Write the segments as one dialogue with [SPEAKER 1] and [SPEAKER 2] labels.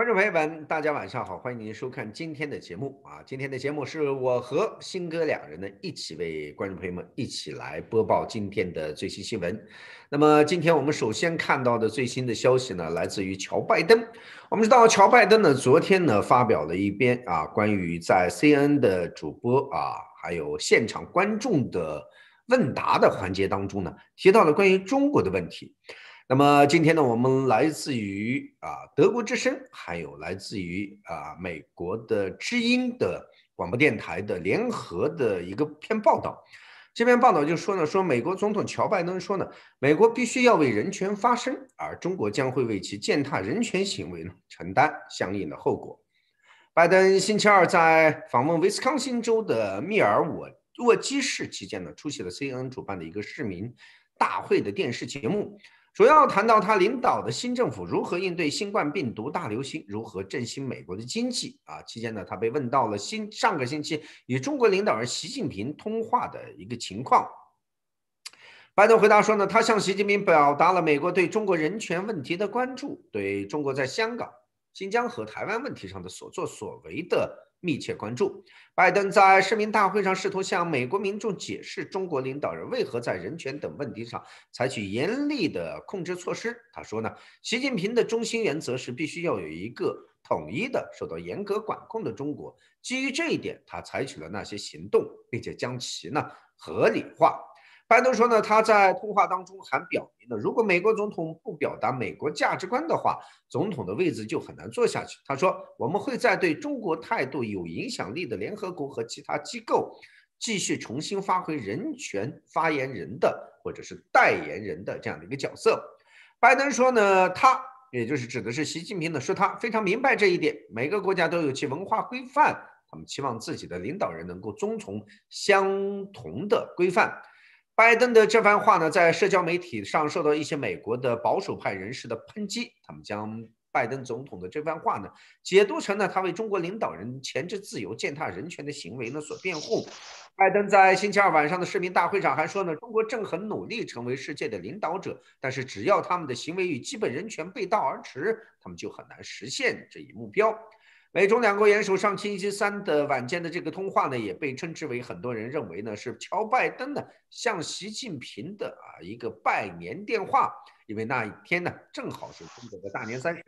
[SPEAKER 1] 观众朋友们，大家晚上好，欢迎您收看今天的节目啊！今天的节目是我和新哥两人呢一起为观众朋友们一起来播报今天的最新新闻。那么今天我们首先看到的最新的消息呢，来自于乔拜登。我们知道乔拜登呢昨天呢发表了一篇啊关于在 CNN 的主播啊还有现场观众的问答的环节当中呢，提到了关于中国的问题。那么今天呢，我们来自于啊德国之声，还有来自于啊美国的知音的广播电台的联合的一个篇报道。这篇报道就说呢，说美国总统乔拜登说呢，美国必须要为人权发声，而中国将会为其践踏人权行为呢承担相应的后果。拜登星期二在访问威斯康星州的密尔沃沃基市期间呢，出席了 CNN 主办的一个市民大会的电视节目。主要谈到他领导的新政府如何应对新冠病毒大流行，如何振兴美国的经济啊。期间呢，他被问到了新上个星期与中国领导人习近平通话的一个情况。拜登回答说呢，他向习近平表达了美国对中国人权问题的关注，对中国在香港、新疆和台湾问题上的所作所为的。密切关注。拜登在市民大会上试图向美国民众解释中国领导人为何在人权等问题上采取严厉的控制措施。他说呢，习近平的中心原则是必须要有一个统一的、受到严格管控的中国。基于这一点，他采取了那些行动，并且将其呢合理化。拜登说呢，他在通话当中还表明了，如果美国总统不表达美国价值观的话，总统的位置就很难坐下去。他说，我们会在对中国态度有影响力的联合国和其他机构继续重新发挥人权发言人的或者是代言人的这样的一个角色。拜登说呢，他也就是指的是习近平呢，说他非常明白这一点。每个国家都有其文化规范，他们期望自己的领导人能够遵从相同的规范。拜登的这番话呢，在社交媒体上受到一些美国的保守派人士的抨击。他们将拜登总统的这番话呢，解读成了他为中国领导人钳制自由、践踏人权的行为呢所辩护。拜登在星期二晚上的市民大会上还说呢，中国正很努力成为世界的领导者，但是只要他们的行为与基本人权背道而驰，他们就很难实现这一目标。美中两国元首上星期三的晚间的这个通话呢，也被称之为很多人认为呢是乔拜登呢向习近平的啊一个拜年电话，因为那一天呢正好是中国的大年三十。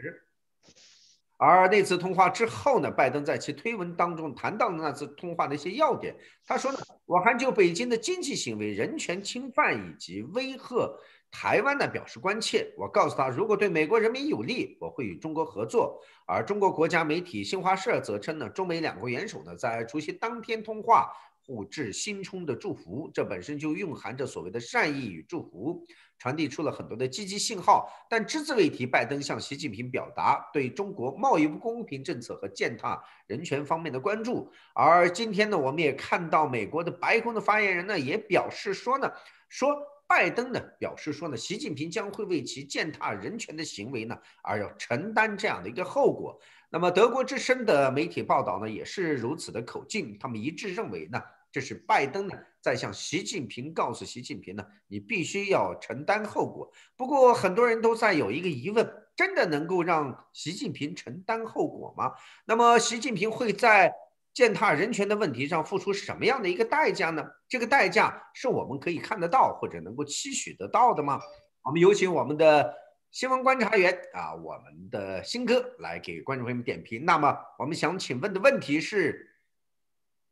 [SPEAKER 1] 而那次通话之后呢，拜登在其推文当中谈到了那次通话的一些要点，他说呢，我还就北京的经济行为、人权侵犯以及威吓。台湾呢表示关切，我告诉他，如果对美国人民有利，我会与中国合作。而中国国家媒体新华社则称呢，中美两国元首呢在除夕当天通话，互致新春的祝福，这本身就蕴含着所谓的善意与祝福，传递出了很多的积极信号。但只字未提拜登向习近平表达对中国贸易不公平政策和践踏人权方面的关注。而今天呢，我们也看到美国的白宫的发言人呢也表示说呢，说。拜登呢表示说呢，习近平将会为其践踏人权的行为呢而要承担这样的一个后果。那么德国之声的媒体报道呢也是如此的口径，他们一致认为呢，这是拜登呢在向习近平告诉习近平呢，你必须要承担后果。不过很多人都在有一个疑问，真的能够让习近平承担后果吗？那么习近平会在？践踏人权的问题上付出什么样的一个代价呢？这个代价是我们可以看得到或者能够期许得到的吗？我们有请我们的新闻观察员啊，我们的新哥来给观众朋友们点评。那么我们想请问的问题是：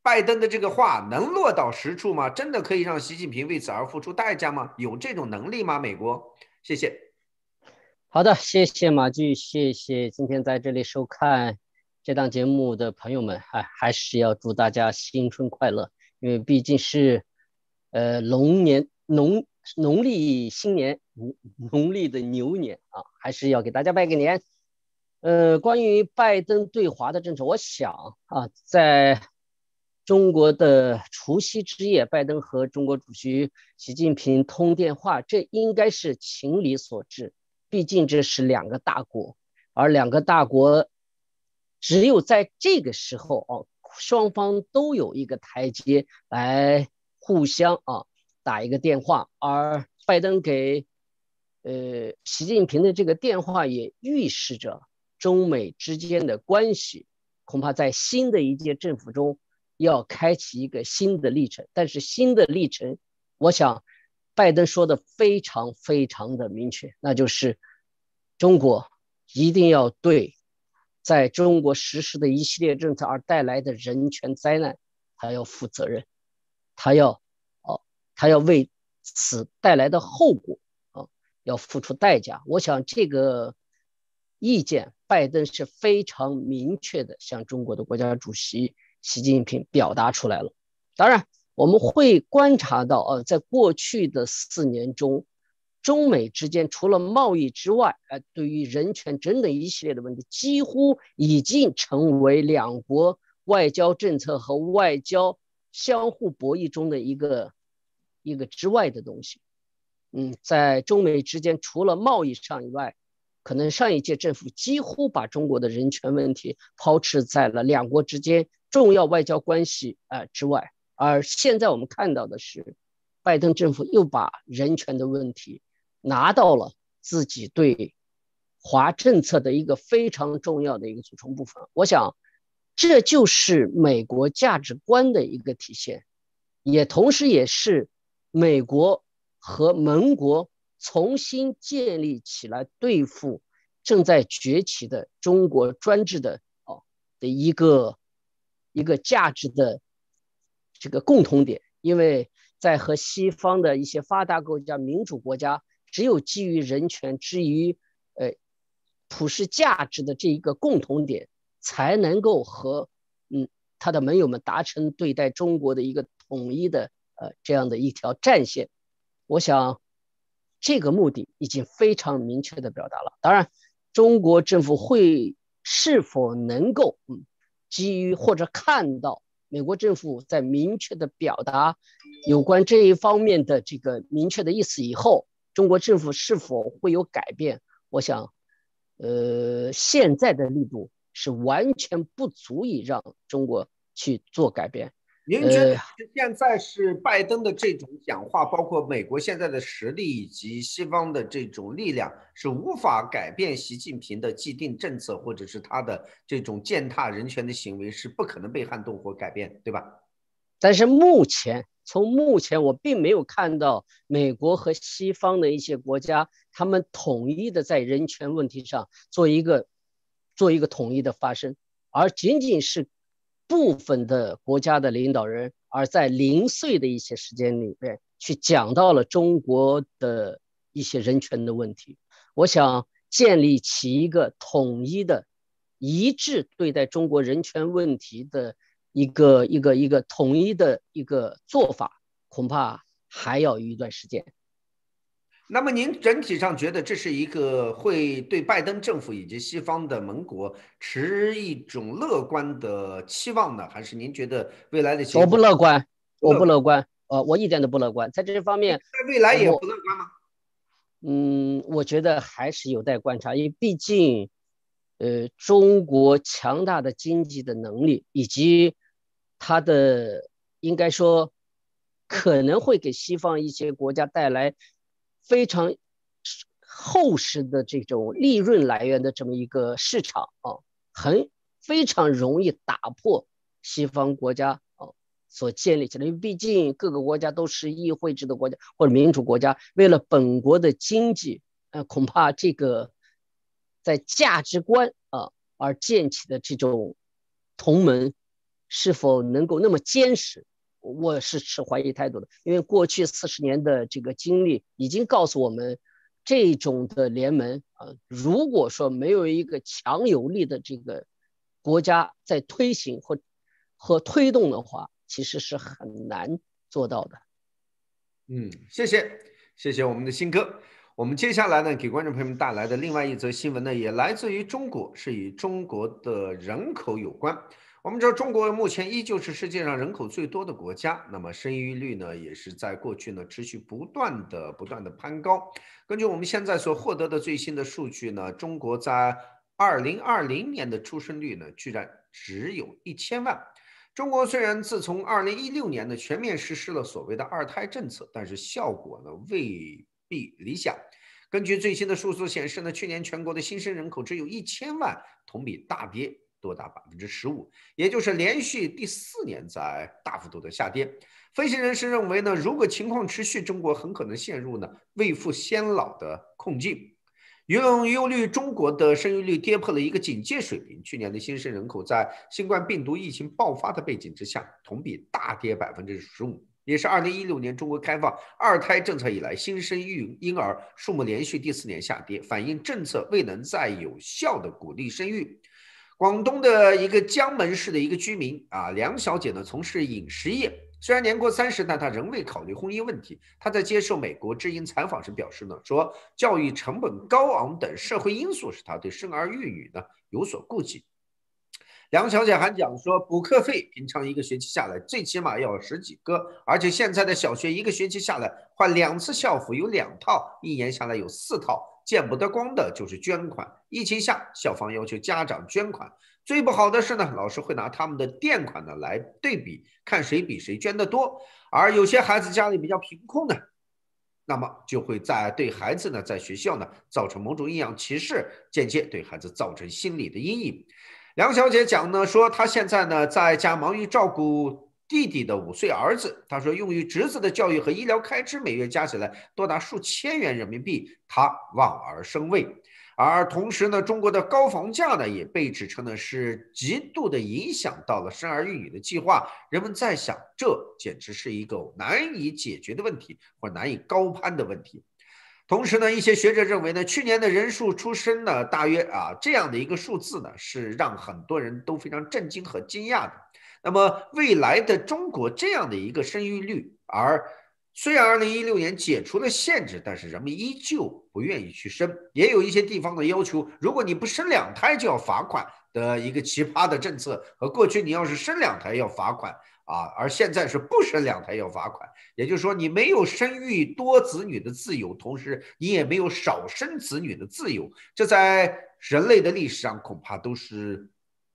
[SPEAKER 1] 拜登的这个话能落到实处吗？真的可以让习近平为此而付出代价吗？有这种能力吗？美国，谢谢。
[SPEAKER 2] 好的，谢谢马俊，谢谢今天在这里收看。这档节目的朋友们，还还是要祝大家新春快乐，因为毕竟是，呃，龙年农农历新年，农农历的牛年啊，还是要给大家拜个年。呃，关于拜登对华的政策，我想啊，在中国的除夕之夜，拜登和中国主席习近平通电话，这应该是情理所致，毕竟这是两个大国，而两个大国。只有在这个时候啊，双方都有一个台阶来互相啊打一个电话，而拜登给呃习近平的这个电话也预示着中美之间的关系，恐怕在新的一届政府中要开启一个新的历程。但是新的历程，我想拜登说的非常非常的明确，那就是中国一定要对在中国实施的一系列政策而带来的人权灾难，他要负责任，他要哦，他要为此带来的后果啊，要付出代价。我想这个。意见，拜登是非常明确的向中国的国家主席习近平表达出来了。当然，我们会观察到，呃，在过去的四年中，中美之间除了贸易之外，呃，对于人权等等一系列的问题，几乎已经成为两国外交政策和外交相互博弈中的一个一个之外的东西。嗯，在中美之间，除了贸易上以外，可能上一届政府几乎把中国的人权问题抛斥在了两国之间重要外交关系啊之外，而现在我们看到的是，拜登政府又把人权的问题拿到了自己对华政策的一个非常重要的一个组成部分。我想，这就是美国价值观的一个体现，也同时也是美国和盟国。重新建立起来对付正在崛起的中国专制的哦的一个一个价值的这个共同点，因为在和西方的一些发达国家、民主国家，只有基于人权、基于呃普世价值的这一个共同点，才能够和嗯他的盟友们达成对待中国的一个统一的呃这样的一条战线。我想。这个目的已经非常明确的表达了。当然，中国政府会是否能够嗯，基于或者看到美国政府在明确的表达有关这一方面的这个明确的意思以后，中国政府是否会有改变？我想，呃，现在的力度是完全不足以让中国去做改变。
[SPEAKER 1] 您觉得现在是拜登的这种讲话，包括美国现在的实力以及西方的这种力量，是无法改变习近平的既定政策，或者是他的这种践踏人权的行为是不可能被撼动或改变，对吧？
[SPEAKER 2] 但是目前，从目前我并没有看到美国和西方的一些国家，他们统一的在人权问题上做一个做一个统一的发声，而仅仅是。部分的国家的领导人，而在零碎的一些时间里面，去讲到了中国的一些人权的问题。我想建立起一个统一的、一致对待中国人权问题的一个一个一个统一的一个做法，恐怕还要一段时间。
[SPEAKER 1] 那么您整体上觉得这是一个会对拜登政府以及西方的盟国持一种乐观的期望呢，还是您觉得未来的？
[SPEAKER 2] 我不乐观，我不乐观，呃，我一点都不乐观，在这方面，
[SPEAKER 1] 在未来也不乐观吗？
[SPEAKER 2] 嗯，我觉得还是有待观察，因为毕竟，呃，中国强大的经济的能力以及它的应该说可能会给西方一些国家带来。非常厚实的这种利润来源的这么一个市场啊，很非常容易打破西方国家啊所建立起来，因为毕竟各个国家都是议会制的国家或者民主国家，为了本国的经济，呃，恐怕这个在价值观啊而建起的这种同盟是否能够那么坚实？我是持怀疑态度的，因为过去四十年的这个经历已经告诉我们，这种的联盟啊，如果说没有一个强有力的这个国家在推行或和推动的话，其实是很难做到的。
[SPEAKER 1] 嗯，谢谢，谢谢我们的新哥。我们接下来呢，给观众朋友们带来的另外一则新闻呢，也来自于中国，是与中国的人口有关。我们知道，中国目前依旧是世界上人口最多的国家，那么生育率呢，也是在过去呢持续不断的、不断的攀高。根据我们现在所获得的最新的数据呢，中国在二零二零年的出生率呢，居然只有一千万。中国虽然自从二零一六年呢全面实施了所谓的二胎政策，但是效果呢未必理想。根据最新的数字显示呢，去年全国的新生人口只有一千万，同比大跌多达百分之十五，也就是连续第四年在大幅度的下跌。分析人士认为呢，如果情况持续，中国很可能陷入呢未富先老的困境。舆论忧虑中国的生育率跌破了一个警戒水平，去年的新生人口在新冠病毒疫情爆发的背景之下，同比大跌百分之十五。也是二零一六年中国开放二胎政策以来，新生育婴儿数目连续第四年下跌，反映政策未能再有效的鼓励生育。广东的一个江门市的一个居民啊，梁小姐呢，从事饮食业，虽然年过三十，但她仍未考虑婚姻问题。她在接受美国之音采访时表示呢，说教育成本高昂等社会因素使她对生儿育女呢有所顾忌。梁小姐还讲说，补课费平常一个学期下来最起码要十几个，而且现在的小学一个学期下来换两次校服有两套，一年下来有四套，见不得光的就是捐款。疫情下，校方要求家长捐款，最不好的是呢，老师会拿他们的垫款呢来对比，看谁比谁捐得多。而有些孩子家里比较贫困呢，那么就会在对孩子呢在学校呢造成某种异样歧视，间接对孩子造成心理的阴影。梁小姐讲呢，说她现在呢在家忙于照顾弟弟的五岁儿子。她说，用于侄子的教育和医疗开支每月加起来多达数千元人民币，她望而生畏。而同时呢，中国的高房价呢也被指称呢是极度的影响到了生儿育女的计划。人们在想，这简直是一个难以解决的问题，或难以高攀的问题。同时呢，一些学者认为呢，去年的人数出生呢，大约啊这样的一个数字呢，是让很多人都非常震惊和惊讶的。那么未来的中国这样的一个生育率，而虽然二零一六年解除了限制，但是人们依旧不愿意去生。也有一些地方的要求，如果你不生两胎就要罚款的一个奇葩的政策，和过去你要是生两胎要罚款。啊，而现在是不生两胎要罚款，也就是说你没有生育多子女的自由，同时你也没有少生子女的自由，这在人类的历史上恐怕都是。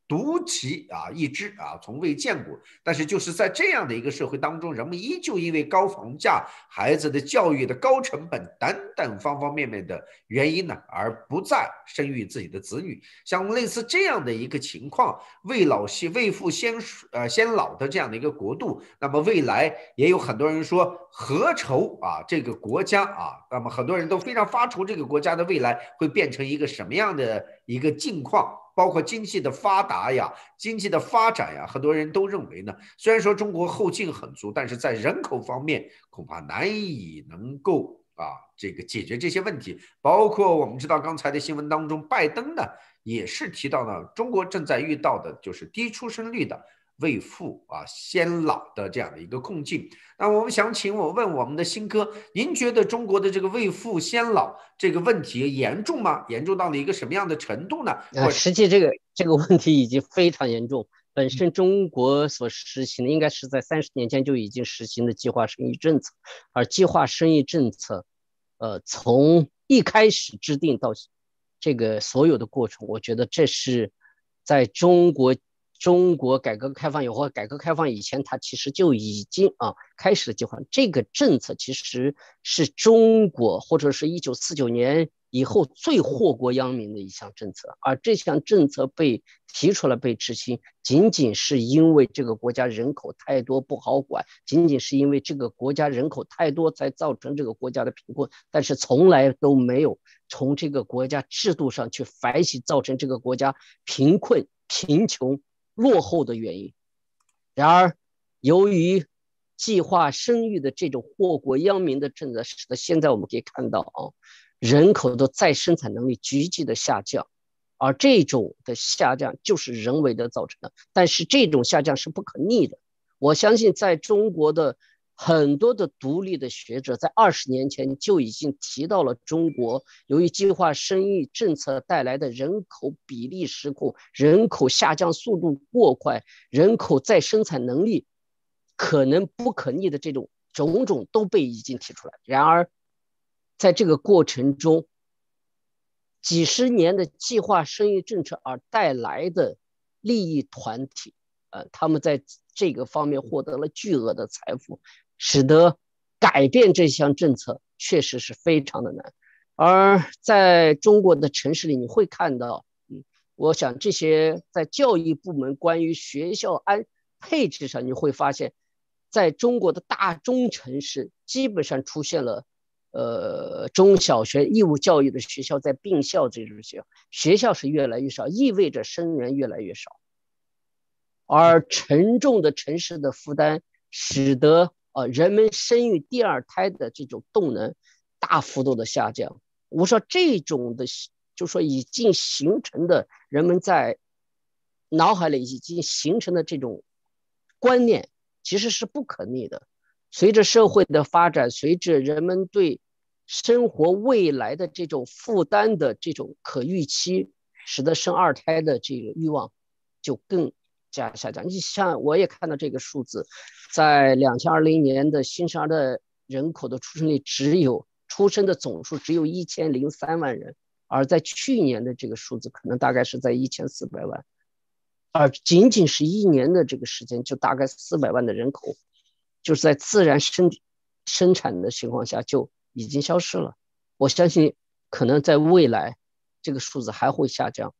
[SPEAKER 1] 独其啊一支啊，从未见过。但是就是在这样的一个社会当中，人们依旧因为高房价、孩子的教育的高成本等等方方面面的原因呢，而不再生育自己的子女。像类似这样的一个情况，未老先未富先呃先老的这样的一个国度，那么未来也有很多人说何愁啊？这个国家啊，那么很多人都非常发愁，这个国家的未来会变成一个什么样的一个境况？包括经济的发达呀，经济的发展呀，很多人都认为呢，虽然说中国后劲很足，但是在人口方面恐怕难以能够啊这个解决这些问题。包括我们知道刚才的新闻当中，拜登呢也是提到了中国正在遇到的就是低出生率的。未富啊先老的这样的一个困境，那我们想请我问我们的新哥，您觉得中国的这个未富先老这个问题严重吗？严重到了一个什么样的程度呢？
[SPEAKER 2] 呃，实际这个这个问题已经非常严重。本身中国所实行的应该是在三十年前就已经实行的计划生育政策，而计划生育政策，呃，从一开始制定到这个所有的过程，我觉得这是在中国。中国改革开放以后，改革开放以前，它其实就已经啊开始了计划。这个政策其实是中国或者是一九四九年以后最祸国殃民的一项政策。而这项政策被提出来被执行，仅仅是因为这个国家人口太多不好管，仅仅是因为这个国家人口太多才造成这个国家的贫困。但是从来都没有从这个国家制度上去反省造成这个国家贫困贫穷。落后的原因。然而，由于计划生育的这种祸国殃民的政策，使得现在我们可以看到啊，人口的再生产能力急剧的下降，而这种的下降就是人为的造成的。但是这种下降是不可逆的。我相信，在中国的。很多的独立的学者在二十年前就已经提到了中国由于计划生育政策带来的人口比例失控、人口下降速度过快、人口再生产能力可能不可逆的这种种种都被已经提出来。然而，在这个过程中，几十年的计划生育政策而带来的利益团体，呃，他们在这个方面获得了巨额的财富。使得改变这项政策确实是非常的难。而在中国的城市里，你会看到，嗯，我想这些在教育部门关于学校安配置上，你会发现，在中国的大中城市，基本上出现了，呃，中小学义务教育的学校在并校这种学校，学校是越来越少，意味着生源越来越少，而沉重的城市的负担，使得呃人们生育第二胎的这种动能大幅度的下降。我说这种的，就说已经形成的人们在脑海里已经形成的这种观念，其实是不可逆的。随着社会的发展，随着人们对生活未来的这种负担的这种可预期，使得生二胎的这个欲望就更下下降。你像我也看到这个数字，在两千二零年的新生儿的人口的出生率只有。出生的总数只有一千零三万人，而在去年的这个数字可能大概是在一千四百万，而仅仅是一年的这个时间，就大概四百万的人口，就是在自然生生产的情况下就已经消失了。我相信，可能在未来，这个数字还会下降。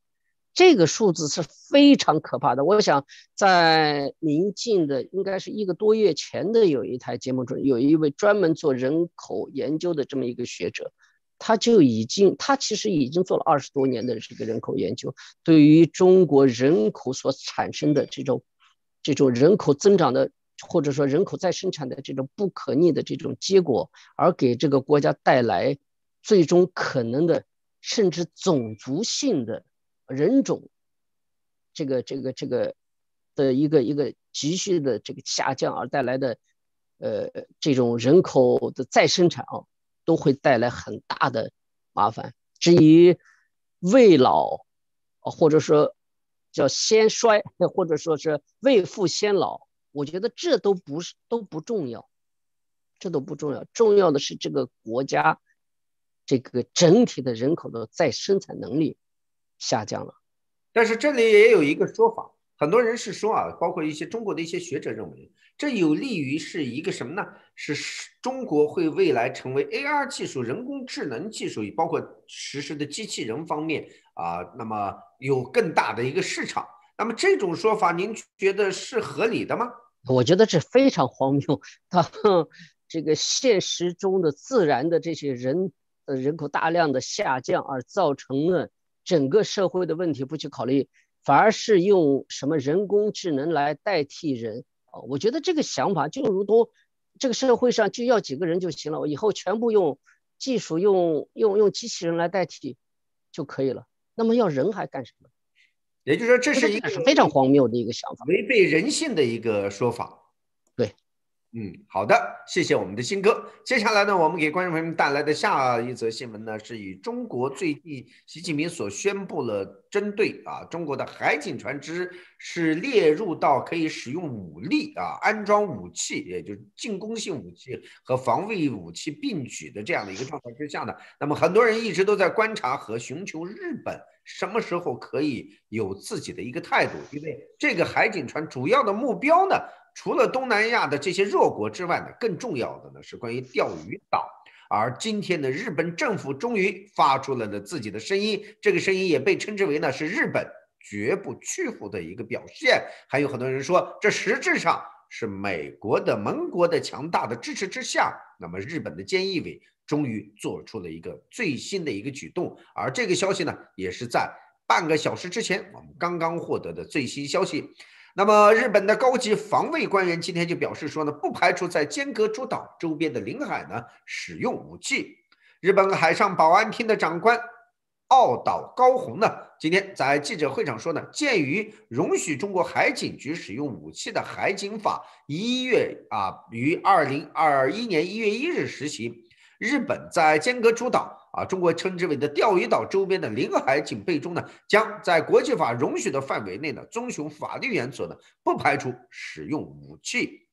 [SPEAKER 2] 这个数字是非常可怕的。我想，在临近的应该是一个多月前的有一台节目中，有一位专门做人口研究的这么一个学者，他就已经，他其实已经做了二十多年的这个人口研究，对于中国人口所产生的这种这种人口增长的，或者说人口再生产的这种不可逆的这种结果，而给这个国家带来最终可能的甚至种族性的。人种，这个这个这个的一个一个急剧的这个下降而带来的，呃，这种人口的再生产啊，都会带来很大的麻烦。至于未老，或者说叫先衰，或者说是未富先老，我觉得这都不是都不重要，这都不重要。重要的是这个国家这个整体的人口的再生产能力。下降了，
[SPEAKER 1] 但是这里也有一个说法，很多人是说啊，包括一些中国的一些学者认为，这有利于是一个什么呢？是中国会未来成为 AR 技术、人工智能技术，包括实施的机器人方面啊，那么有更大的一个市场。那么这种说法，您觉得是合理的吗？
[SPEAKER 2] 我觉得这非常荒谬。它这个现实中的自然的这些人呃人口大量的下降，而造成了。整个社会的问题不去考虑，反而是用什么人工智能来代替人啊？我觉得这个想法就如同这个社会上就要几个人就行了，我以后全部用技术用用用机器人来代替就可以了。那么要人还干什么？
[SPEAKER 1] 也就是说，这是一个
[SPEAKER 2] 非常荒谬的一个想法，
[SPEAKER 1] 违背人性的一个说法。嗯，好的，谢谢我们的新哥。接下来呢，我们给观众朋友们带来的下一则新闻呢，是以中国最近习近平所宣布了针对啊中国的海警船只是列入到可以使用武力啊安装武器，也就是进攻性武器和防卫武器并举的这样的一个状态之下呢，那么很多人一直都在观察和寻求日本什么时候可以有自己的一个态度，因为这个海警船主要的目标呢。除了东南亚的这些弱国之外呢，更重要的呢是关于钓鱼岛。而今天的日本政府终于发出了呢自己的声音，这个声音也被称之为呢是日本绝不屈服的一个表现。还有很多人说，这实质上是美国的盟国的强大的支持之下，那么日本的菅义伟终于做出了一个最新的一个举动。而这个消息呢，也是在半个小时之前我们刚刚获得的最新消息。那么，日本的高级防卫官员今天就表示说呢，不排除在尖阁诸岛周边的领海呢使用武器。日本海上保安厅的长官奥岛高宏呢，今天在记者会上说呢，鉴于容许中国海警局使用武器的海警法一月啊于二零二一年一月一日实行，日本在尖阁诸岛。啊，中国称之为的钓鱼岛周边的领海警备中呢，将在国际法容许的范围内呢，遵循法律原则呢，不排除使用武器。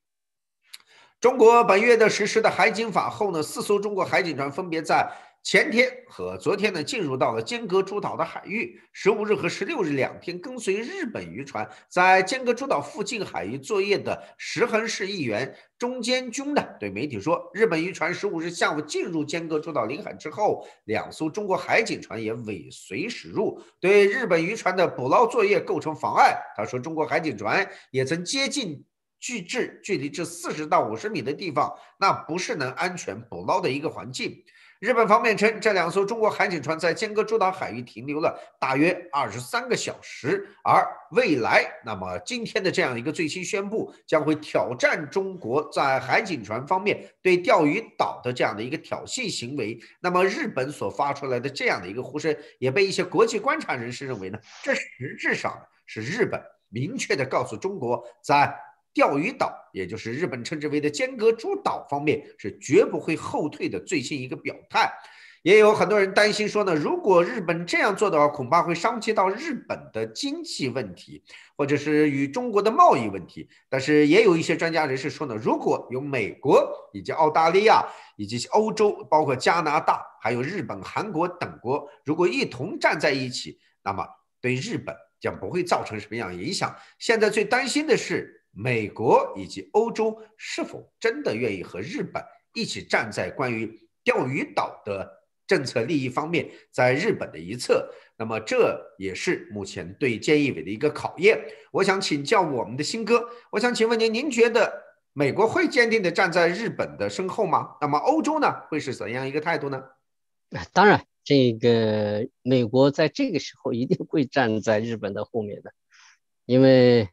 [SPEAKER 1] 中国本月的实施的海警法后呢，四艘中国海警船分别在前天和昨天呢，进入到了尖阁诸岛的海域。十五日和十六日两天，跟随日本渔船在尖阁诸岛附近海域作业的石恒市议员中间君呢，对媒体说，日本渔船十五日下午进入尖阁诸岛领海之后，两艘中国海警船也尾随驶入，对日本渔船的捕捞作业构成妨碍。他说，中国海警船也曾接近距至距离至四十到五十米的地方，那不是能安全捕捞的一个环境。日本方面称，这两艘中国海警船在尖阁诸岛海域停留了大约二十三个小时，而未来，那么今天的这样一个最新宣布，将会挑战中国在海警船方面对钓鱼岛的这样的一个挑衅行为。那么日本所发出来的这样的一个呼声，也被一些国际观察人士认为呢，这实质上是日本明确的告诉中国，在。钓鱼岛，也就是日本称之为的尖阁诸岛方面，是绝不会后退的最新一个表态。也有很多人担心说呢，如果日本这样做的话，恐怕会伤及到日本的经济问题，或者是与中国的贸易问题。但是也有一些专家人士说呢，如果有美国以及澳大利亚以及欧洲，包括加拿大，还有日本、韩国等国，如果一同站在一起，那么对日本将不会造成什么样影响。现在最担心的是。美国以及欧洲是否真的愿意和日本一起站在关于钓鱼岛的政策利益方面，在日本的一侧？那么这也是目前对菅义伟的一个考验。我想请教我们的新哥，我想请问您，您觉得美国会坚定的站在日本的身后吗？那么欧洲呢，会是怎样一个态度呢？
[SPEAKER 2] 当然，这个美国在这个时候一定会站在日本的后面的，因为。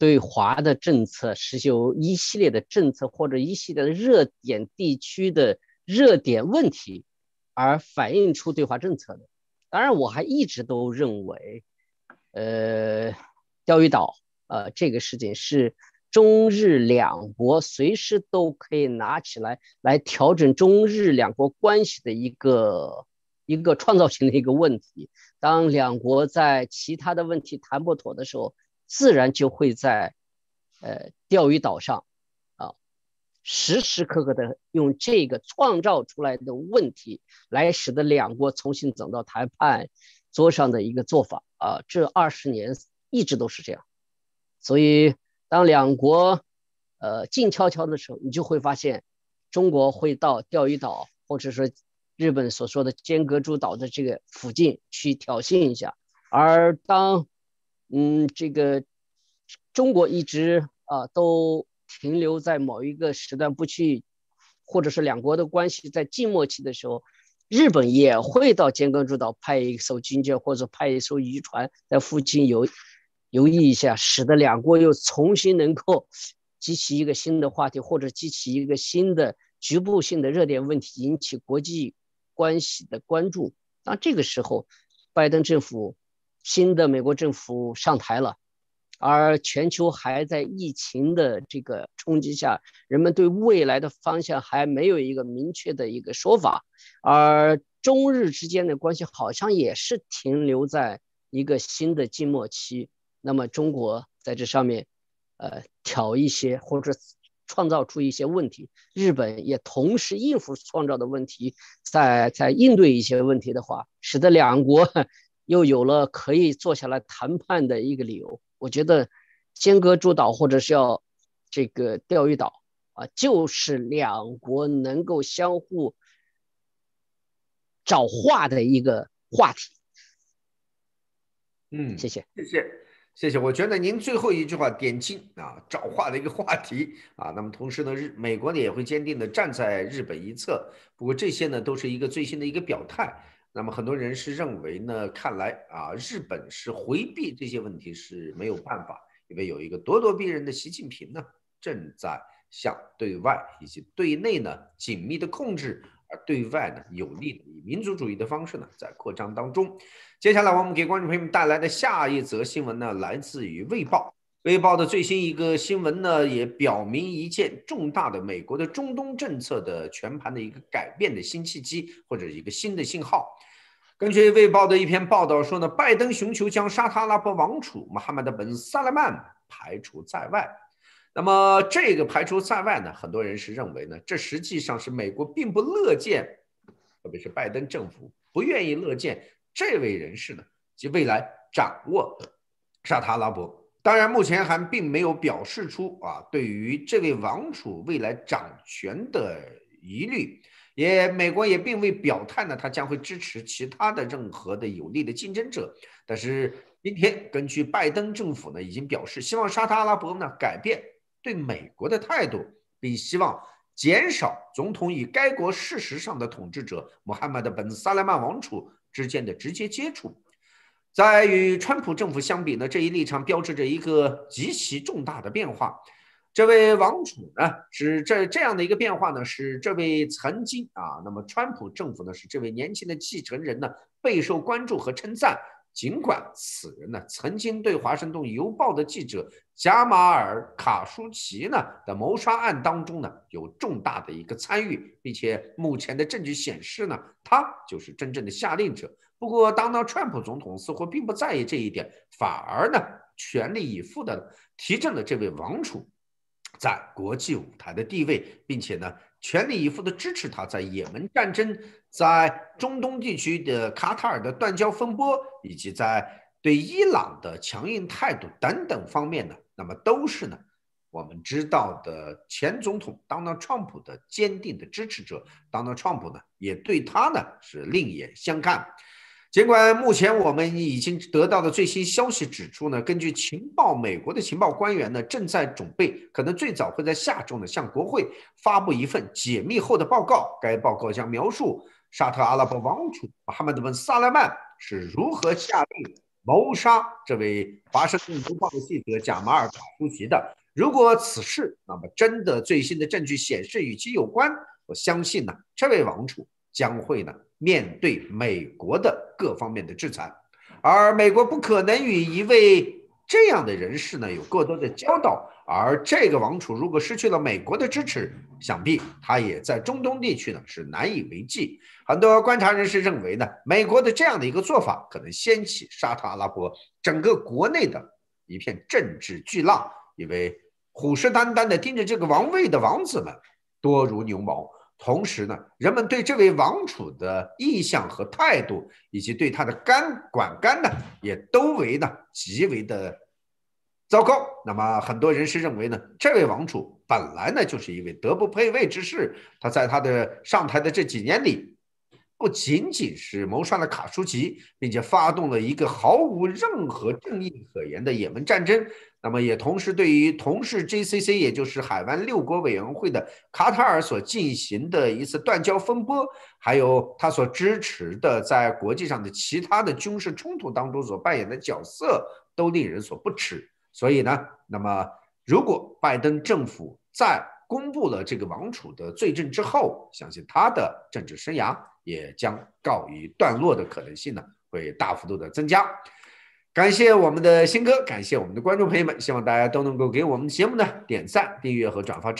[SPEAKER 2] 对华的政策是由一系列的政策或者一系列的热点地区的热点问题而反映出对华政策的。当然，我还一直都认为，呃，钓鱼岛，呃，这个事情是中日两国随时都可以拿起来来调整中日两国关系的一个一个创造性的一个问题。当两国在其他的问题谈不妥的时候。自然就会在，呃，钓鱼岛上，啊，时时刻刻的用这个创造出来的问题，来使得两国重新走到谈判桌上的一个做法啊，这二十年一直都是这样。所以，当两国，呃，静悄悄的时候，你就会发现，中国会到钓鱼岛，或者说日本所说的尖阁诸岛的这个附近去挑衅一下，而当。嗯，这个中国一直啊都停留在某一个时段不去，或者是两国的关系在静默期的时候，日本也会到尖阁诸岛派一艘军舰或者派一艘渔船在附近游游弋一下，使得两国又重新能够 激起一个新的话题，或者激起一个新的局部性的热点问题，引起国际关系的关注。那这个时候，拜登政府。新的美国政府上台了，而全球还在疫情的这个冲击下，人们对未来的方向还没有一个明确的一个说法，而中日之间的关系好像也是停留在一个新的静默期。那么中国在这上面，呃，挑一些或者创造出一些问题，日本也同时应付创造的问题，在在应对一些问题的话，使得两国。又有了可以坐下来谈判的一个理由。我觉得尖阁诸岛或者是要这个钓鱼岛啊，就是两国能够相互找话的一个话题。
[SPEAKER 1] 嗯，
[SPEAKER 2] 谢谢，
[SPEAKER 1] 谢谢，谢谢。我觉得您最后一句话点睛啊，找话的一个话题啊。那么同时呢，日美国呢也会坚定的站在日本一侧。不过这些呢都是一个最新的一个表态。那么很多人是认为呢，看来啊，日本是回避这些问题是没有办法，因为有一个咄咄逼人的习近平呢，正在向对外以及对内呢紧密的控制，而对外呢有利的以民族主义的方式呢在扩张当中。接下来我们给观众朋友们带来的下一则新闻呢，来自于《卫报》。《卫报》的最新一个新闻呢，也表明一件重大的美国的中东政策的全盘的一个改变的新契机，或者一个新的信号。根据《卫报》的一篇报道说呢，拜登寻求将沙特阿拉伯王储穆罕默德·本·萨勒曼排除在外。那么，这个排除在外呢，很多人是认为呢，这实际上是美国并不乐见特别是拜登政府不愿意乐见这位人士呢及未来掌握沙特阿拉伯。当然，目前还并没有表示出啊对于这位王储未来掌权的疑虑，也美国也并未表态呢，他将会支持其他的任何的有利的竞争者。但是今天，根据拜登政府呢已经表示，希望沙特阿拉伯呢改变对美国的态度，并希望减少总统与该国事实上的统治者穆罕默德本萨勒曼王储之间的直接接触。在与川普政府相比呢，这一立场标志着一个极其重大的变化。这位王储呢，是这这样的一个变化呢，是这位曾经啊，那么川普政府呢，是这位年轻的继承人呢，备受关注和称赞。尽管此人呢，曾经对《华盛顿邮报》的记者贾马尔·卡舒奇呢的谋杀案当中呢，有重大的一个参与，并且目前的证据显示呢，他就是真正的下令者。不过，当当川普总统似乎并不在意这一点，反而呢全力以赴的提振了这位王储在国际舞台的地位，并且呢全力以赴的支持他在也门战争、在中东地区的卡塔尔的断交风波，以及在对伊朗的强硬态度等等方面呢，那么都是呢我们知道的前总统当当川普的坚定的支持者，当当川普呢也对他呢是另眼相看。尽管目前我们已经得到的最新消息指出呢，根据情报，美国的情报官员呢正在准备，可能最早会在下周呢向国会发布一份解密后的报告。该报告将描述沙特阿拉伯王储穆罕默德本萨勒曼是如何下令谋杀这位华盛顿邮报的记者贾马尔卡舒奇的。如果此事那么真的最新的证据显示与其有关，我相信呢，这位王储将会呢。面对美国的各方面的制裁，而美国不可能与一位这样的人士呢有过多的交道。而这个王储如果失去了美国的支持，想必他也在中东地区呢是难以为继。很多观察人士认为呢，美国的这样的一个做法可能掀起沙特阿拉伯整个国内的一片政治巨浪，因为虎视眈眈的盯着这个王位的王子们多如牛毛。同时呢，人们对这位王储的意向和态度，以及对他的干管干呢，也都为呢极为的糟糕。那么很多人是认为呢，这位王储本来呢就是一位德不配位之士，他在他的上台的这几年里，不仅仅是谋杀了卡舒吉，并且发动了一个毫无任何正义可言的也门战争。那么也同时对于同是 GCC，也就是海湾六国委员会的卡塔尔所进行的一次断交风波，还有他所支持的在国际上的其他的军事冲突当中所扮演的角色，都令人所不齿。所以呢，那么如果拜登政府在公布了这个王储的罪证之后，相信他的政治生涯也将告一段落的可能性呢，会大幅度的增加。感谢我们的新哥，感谢我们的观众朋友们，希望大家都能够给我们节目呢点赞、订阅和转发。